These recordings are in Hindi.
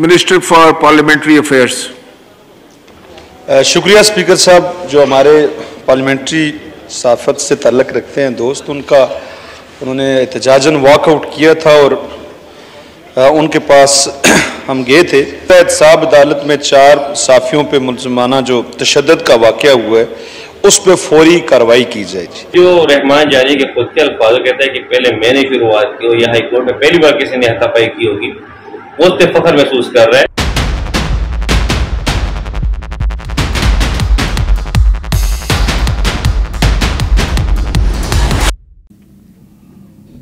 Minister for Parliamentary Affairs. अ, शुक्रिया स्पीकर साहब जो हमारे पार्लियामेंट्री साफत से ताल्लक़ रखते हैं दोस्त उनका उन्होंने एहतजाजन वॉकआउट किया था और अ, उनके पास हम गए थे। एहतसाब अदालत में चार साफियों पे मुलजमाना जो तशद का वाक़ हुआ है उस पर फौरी कार्रवाई की जाएगी। जो रहमान जानी के खुद के अल्फाज कहता है कि पहले मैंने शुरुआत की और यह हाईकोर्ट में पहली बार किसी ने हाथापाई की होगी। उस पर फख्र महसूस कर रहा है।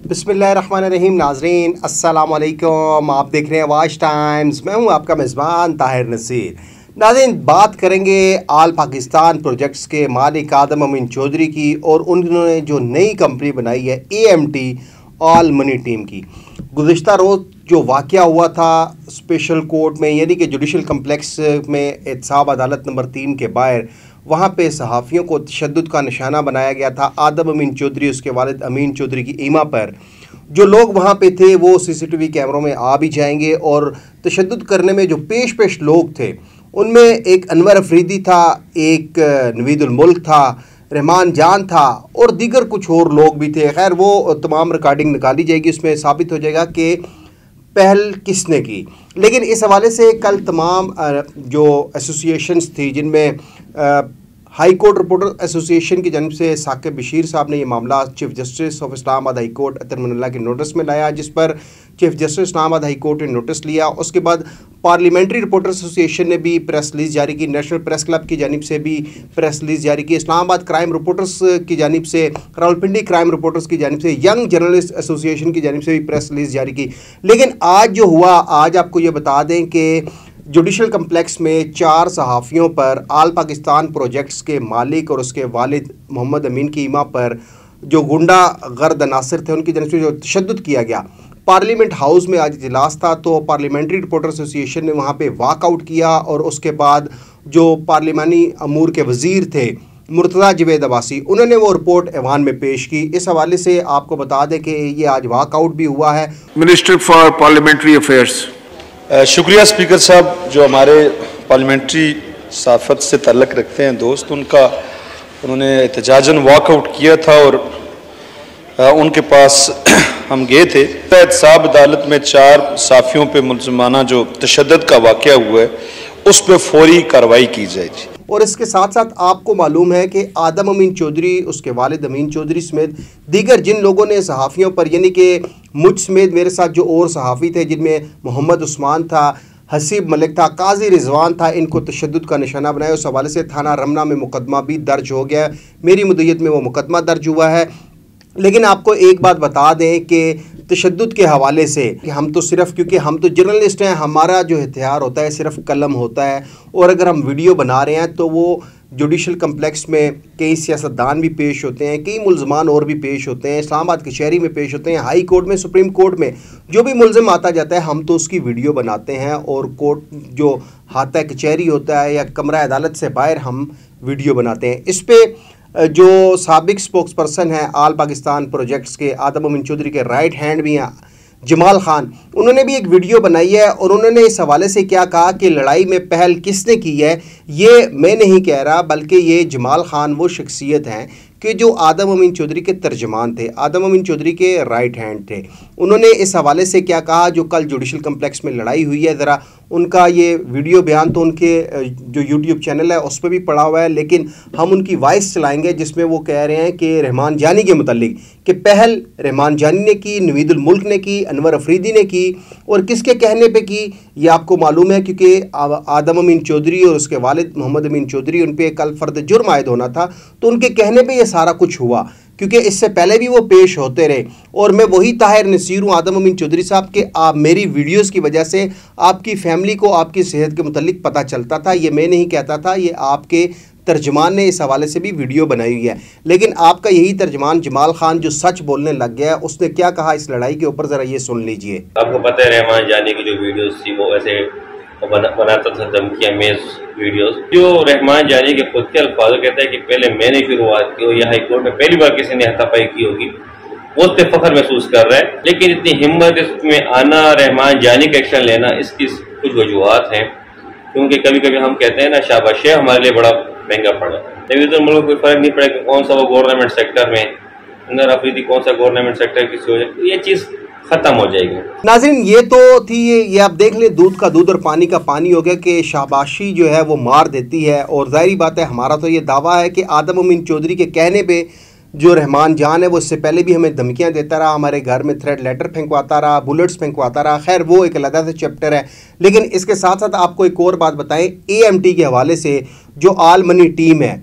बिसमीम नाजरीन अस्सलाम आप देख रहे हैं वाच टाइम्स। मैं हूँ आपका मेज़बान ताहिर नसीर। नाजरीन, बात करेंगे आल पाकिस्तान प्रोजेक्ट्स के मालिक आदम अमीन चौधरी की और उन्होंने जो नई कंपनी बनाई है A M T all money team की। गुज्त रोज़ जो वाक़ हुआ था स्पेशल कोर्ट में, यानी कि जुडिशल कम्प्लेक्स में एहतसाब अदालत नंबर तीन के बाहर, वहाँ पे सहाफ़ियों को तशद का निशाना बनाया गया था आदम अमीन चौधरी, उसके वालिद अमीन चौधरी की ईमा पर। जो लोग वहाँ पे थे, वो सीसीटीवी कैमरों में आ भी जाएँगे और तशद करने में जो पेश पेश लोग थे, उनमें एक अनवर अफरीदी था, एक नवीदुल मुल्क था, रहमान जान था और दीगर कुछ और लोग भी थे। खैर, वो तमाम रिकॉर्डिंग निकाली जाएगी, उसमें साबित हो जाएगा कि पहल किसने की? लेकिन इस हवाले से कल तमाम जो एसोसिएशंस थी जिनमें हाई कोर्ट रिपोर्टर एसोसिएशन की जानब से साकिब बशीर साहब ने यह मामला chief justice of Islamabad high court Athar के नोटिस में लाया, जिस पर chief justice Islamabad high court ने नोटिस लिया। उसके बाद पार्लियामेंट्री रिपोर्टर एसोसिएशन ने भी प्रेस रिलीज़ जारी की, नेशनल प्रेस क्लब की जानब से भी प्रेस रिलीज़ जारी की। इस्लामाबाद क्राइम रिपोर्टर्स की जानब से, रावलपिंडी क्राइम रिपोर्टर्स की जानब से, यंग जर्नलिस्ट एसोसिएशन की जानब से भी प्रेस रिलीज़ जारी की। लेकिन आज जो हुआ, आज आपको ये बता दें कि जुडिशल कम्प्लेक्स में चार सहाफ़ियों पर आल पाकिस्तान प्रोजेक्ट्स के मालिक और उसके वालिद मोहम्मद अमीन की ईमा पर जो गुंडा गर्द नासिर थे, उनकी जानब जो तशद किया गया। पार्लियामेंट हाउस में आज इजलास था तो पार्लियामेंट्री रिपोर्टर एसोसिएशन ने वहाँ पे वाकआउट किया और उसके बाद जो पार्लिमानी अमूर के वज़ीर थे, मुर्तज़ा जवेद अबासी उन्होंने वो रिपोर्ट ऐवान में पेश की। इस हवाले से आपको बता दें कि ये आज वाकआउट भी हुआ है। Minister for parliamentary Affairs. शुक्रिया स्पीकर साहब, जो हमारे पार्लियामेंट्री साफत से तल्लक रखते हैं दोस्त, उनका, उन्होंने एहतजाजन वॉकआउट किया था और उनके पास हम गए थे। साहब अदालत में चार साफियों पे मुलजमाना जो तशद का वाक़ हुआ है, उस पर फौरी कार्रवाई की जाएगी। और इसके साथ साथ आपको मालूम है कि आदम अमीन चौधरी, उसके वालद अमीन चौधरी समेत दीगर जिन लोगों ने सहाफ़ियों पर, यानी कि मुझ समेत मेरे साथ जो और सहाफ़ी थे, जिनमें मोहम्मद उस्मान था, हसीब मलिक था, काजी रिजवान था, इनको तशद का निशाना बनाया। उस हवाले से थाना रमना में मुकदमा भी दर्ज हो गया मेरी मुदैत में वो मुकदमा दर्ज हुआ है। लेकिन आपको एक बात बता दें कि तशद के हवाले से कि हम तो सिर्फ़, क्योंकि हम तो जर्नलिस्ट हैं, हमारा जो हथियार होता है सिर्फ़ कलम होता है। और अगर हम वीडियो बना रहे हैं तो वो जुडिशल कम्प्लेक्स में कई सियासतदान भी पेश होते हैं, कई मुलजमान और भी पेश होते हैं, इस्लामाबाद कचहरी में पेश होते हैं, हाई कोर्ट में, सुप्रीम कोर्ट में। जो भी मुलजम आता जाता है, हम तो उसकी वीडियो बनाते हैं और कोर्ट जो हाथा कचहरी होता है या कमरा अदालत से बाहर हम वीडियो बनाते हैं। इस पर जो सबक स्पोक्स पर्सन हैं आल पाकिस्तान प्रोजेक्ट्स के, आदम अमिन चौधरी के राइट हैंड भी हैं, जमाल खान। उन्होंने भी एक वीडियो बनाई है और उन्होंने इस हवाले से क्या कहा कि लड़ाई में पहल किसने की है, ये मैं नहीं कह रहा, बल्कि ये जमाल खान वो शख्सियत हैं कि जो आदम अमीन चौधरी के तर्जमान थे, आदम अमीन चौधरी के राइट हैंड थे। उन्होंने इस हवाले से क्या कहा, जो कल जुडिशल कम्प्लेक्स में लड़ाई हुई है, ज़रा उनका ये वीडियो बयान तो उनके, जो यूट्यूब चैनल है, उस पर भी पड़ा हुआ है, लेकिन हम उनकी वॉइस चलाएँगे, जिसमें वो कह रहे हैं कि रहमान जानी के मतलब कि पहल रहमान जानी ने की, नवीदुल मुल्क ने की, अनवर अफरीदी ने की, और किसके कहने पे की, ये आपको मालूम है, क्योंकि आदम अमीन चौधरी और उसके वालिद मोहम्मद अमीन चौधरी उन पर कल फ़र्द जुर्म आयद होना था तो उनके कहने पर यह सारा कुछ हुआ, क्योंकि इससे पहले भी वो पेश होते रहे। और मैं वही ताहिर नसीर हूँ, आदम अमीन चौधरी साहब के, आप मेरी वीडियोस की वजह से आपकी फैमिली को आपकी सेहत के मतलब पता चलता था। ये मैं नहीं कहता था, ये आपके तर्जमान ने इस हवाले से भी वीडियो बनाई हुई है। लेकिन आपका यही तर्जमान जमाल खान जो सच बोलने लग गया है उसने क्या कहा इस लड़ाई के ऊपर, ज़रा ये सुन लीजिए। आपको पता है रहमान जानी की जो वीडियोस थी, वो ऐसे बना, बनाता था धमकियाँ मेज वीडियोस। जो रहमान जानी के खुद के अल्फाज कहता है कि पहले मैंने शुरुआत की और यह हाईकोर्ट में पहली बार किसी ने हाथापाई की होगी वो उस फख्र महसूस कर रहा है। लेकिन इतनी हिम्मत इसमें आना रहमान जानी का एक्शन लेना इसकी कुछ वजूहत हैं। क्योंकि कभी कभी हम कहते हैं ना शाबाश है हमारे लिए बड़ा महँगा पड़ा। नवीद मुल्क कोई फ़र्क नहीं पड़ेगा कौन सा वो गवर्नमेंट सेक्टर में अंदर अफरीदी कौन सा गवर्नमेंट सेक्टर किसी हो। जाए ये चीज़ खत्म हो जाएगी। नाजरीन ये तो थी ये, ये आप देख लें दूध का दूध और पानी का पानी हो गया कि शाबाशी जो है वो मार देती है। और जाहरी बात है हमारा तो ये दावा है कि आदम अमीन चौधरी के कहने पर जो रहमान जान है वो इससे पहले भी हमें धमकियाँ देता रहा हमारे घर में थ्रेड लेटर फेंकवाता रहा बुलेट्स फेंकवाता रहा। खैर वो एक अलग से चैप्टर है। लेकिन इसके साथ साथ आपको एक और बात बताएँ ए के हवाले से जो आल मनी टीम है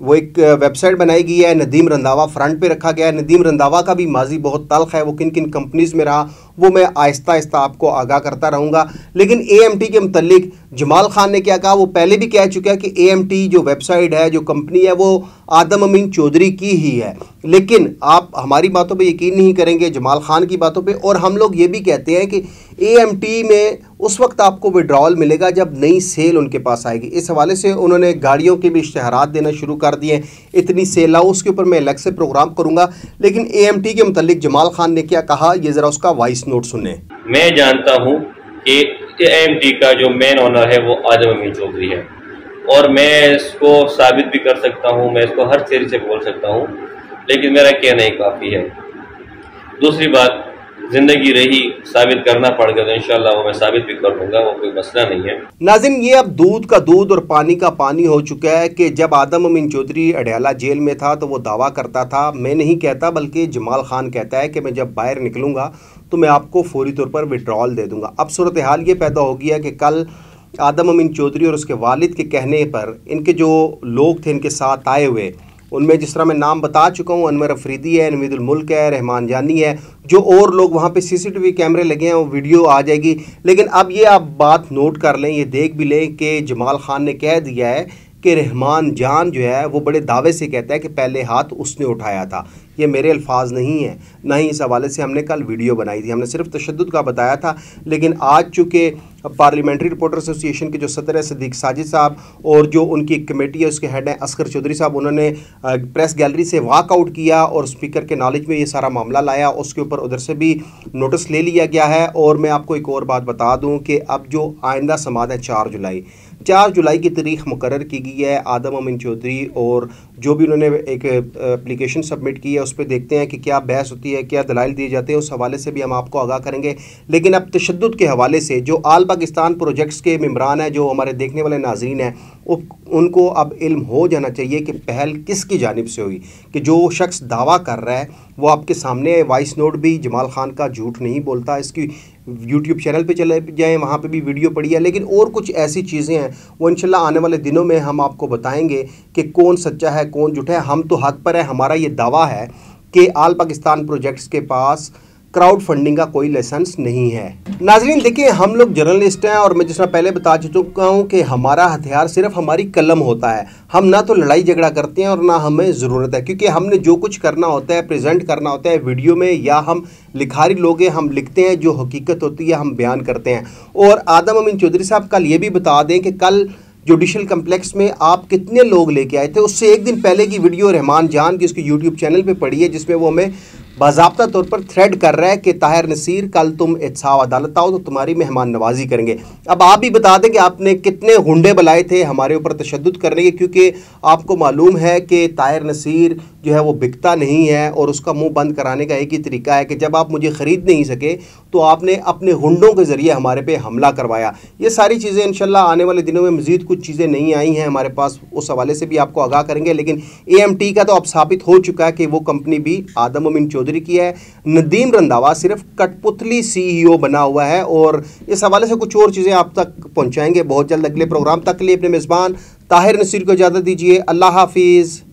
वो एक वेबसाइट बनाई गई है, नदीम रंधावा, फ्रंट पे रखा गया है। नदीम रंधावा का भी माजी बहुत तल्ख है, वो किन किन कंपनीज़ में रहा वो मैं आहिस्ता आहिस्ता आपको आगाह करता रहूँगा। लेकिन ए के मतलब जमाल खान ने क्या कहा? वो पहले भी कह चुका है कि ए जो वेबसाइट है, जो कंपनी है, वो आदम अमीन चौधरी की ही है। लेकिन आप हमारी बातों पे यकीन नहीं करेंगे, जमाल खान की बातों पे। और हम लोग ये भी कहते हैं कि ए में उस वक्त आपको विड्रॉल मिलेगा जब नई सेल उनके पास आएगी। इस हवाले से उन्होंने गाड़ियों के भी इश्तहार देना शुरू कर दिए इतनी सेल आओ उसके ऊपर मैं अलग से प्रोग्राम करूँगा। लेकिन ए के मतलब जमाल खान ने क्या कहा? ये ज़रा उसका वॉइस नोट सुने मैं जानता हूँ कि ए का जो मेन ऑनर है वो आदम अमीन चौधरी है। और मैं इसको साबित भी कर सकता हूँ मैं इसको हर चेहरे से बोल सकता हूँ लेकिन मेरा कहना ही काफ़ी है। दूसरी बात ज़िंदगी रही साबित करना पड़ गया तो इनशाला वो मैं साबित भी कर दूँगा वो कोई मसला नहीं है। नाजिन ये अब दूध का दूध और पानी का पानी हो चुका है कि जब आदम अमीन चौधरी अडयाला जेल में था तो वो दावा करता था मैं नहीं कहता बल्कि जमाल खान कहता है कि मैं जब बाहर निकलूँगा तो मैं आपको फौरी तौर पर विड्रॉल दे दूँगा। अब सूरत हाल ये पैदा हो गया कि कल आदम अमीन चौधरी और उसके वालिद के कहने पर इनके जो लोग थे, इनके साथ आए हुए, उनमें जिस तरह मैं नाम बता चुका हूँ, अनवर अफरीदी है, नवीदुल मुल्क है, रहमान जानी है, जो और लोग वहाँ पे सीसीटीवी कैमरे लगे हैं, वो वीडियो आ जाएगी। लेकिन अब ये आप बात नोट कर लें, ये देख भी लें कि जमाल खान ने कह दिया है कि रहमान जान जो है, वो बड़े दावे से कहता है कि पहले हाथ उसने उठाया था। ये मेरे अल्फाज नहीं है, ना ही इस हवाले से हमने कल वीडियो बनाई थी। हमने सिर्फ़ तशद का बताया था, लेकिन आज चूँकि पार्लियामेंट्री रिपोर्टर एसोसिएशन के जो सदर है, सदीक साजिद साहब, और जो उनकी कमेटी है, उसके हेड हैं असगर चौधरी साहब, उन्होंने प्रेस गैलरी से वाकआउट किया और स्पीकर के नॉलेज में ये सारा मामला लाया। उसके ऊपर उधर से भी नोटिस ले लिया गया है। और मैं आपको एक और बात बता दूँ कि अब जो आइंदा समाध है, चार जुलाई चार जुलाई की तारीख मुकर की गई है, आदम अमिन चौधरी और जो भी उन्होंने एक एप्लीकेशन सबमिट की है, उस पर देखते हैं कि क्या बहस होती है, क्या दलाइल दिए जाते हैं, उस हवाले से भी हम आपको आगाह करेंगे। लेकिन अब तशद के हवाले से जो आल पाकिस्तान प्रोजेक्ट्स के मम्बरान हैं, जो हमारे देखने वाले नाजरन हैं उनको अब इल्म हो जाना चाहिए कि पहल किसकी जानब से हुई कि जो शख्स दावा कर रहा है, वो आपके सामने वॉइस नोट भी जमाल खान का झूठ नहीं बोलता, इसकी यूट्यूब चैनल पे चले जाएँ, वहाँ पे भी वीडियो पड़ी है लेकिन और कुछ ऐसी चीज़ें हैं, वो इंशाल्लाह आने वाले दिनों में हम आपको बताएँगे कि कौन सच्चा है, कौन झूठा है। हम तो हक पर है, हमारा ये दावा है कि आल पाकिस्तान प्रोजेक्ट्स के पास क्राउड फंडिंग का कोई लाइसेंस नहीं है। नाजरीन, देखिए, हम लोग जर्नलिस्ट हैं और मैं जिस पहले बता चुका हूँ कि हमारा हथियार सिर्फ़ हमारी कलम होता है। हम ना तो लड़ाई झगड़ा करते हैं और ना हमें ज़रूरत है, क्योंकि हमने जो कुछ करना होता है प्रेजेंट करना होता है वीडियो में या हम लिखारी लोग हैं, हम लिखते हैं, जो हकीकत होती है हम बयान करते हैं। और आदम अमीन चौधरी साहब कल ये भी बता दें कि कल जुडिशल कम्प्लेक्स में आप कितने लोग लेके आए थे? उससे एक दिन पहले की वीडियो रहमान जान की उसके यूट्यूब चैनल पे पड़ी है, जिसमें वो हमें बाबा तौर पर थ्रेड कर रहा है कि ताहिर नसीर, कल तुम इच्छा अदालत आओ तो तुम्हारी मेहमान नवाजी करेंगे। अब आप भी बता दें कि आपने कितने हुडे बुलाए थे हमारे ऊपर तशद करने के, क्योंकि आपको मालूम है कि ताहिर नसीर जो है वो बिकता नहीं है और उसका मुँह बंद कराने का एक ही तरीका है कि जब आप मुझे ख़रीद नहीं सके तो आपने अपने हुंडों के ज़रिए हमारे पे हमला करवाया। ये सारी चीज़ें इनशाला आने वाले दिनों में मज़ीद कुछ चीज़ें नहीं आई हैं हमारे पास, उस हवाले से भी आपको आगाह करेंगे, लेकिन ए का तो अब साबित हो चुका है कि वो कंपनी भी आदम अमिन चौधरी की है। नदीम रंधावा सिर्फ़ कठपुतली सीईओ बना हुआ है और इस हवाले से कुछ और चीज़ें आप तक पहुँचाएँगे। बहुत जल्द अगले प्रोग्राम तक के लिए अपने मेज़बान ताहिर नसीर को इजाज़त दीजिए। अल्लाह हाफिज़।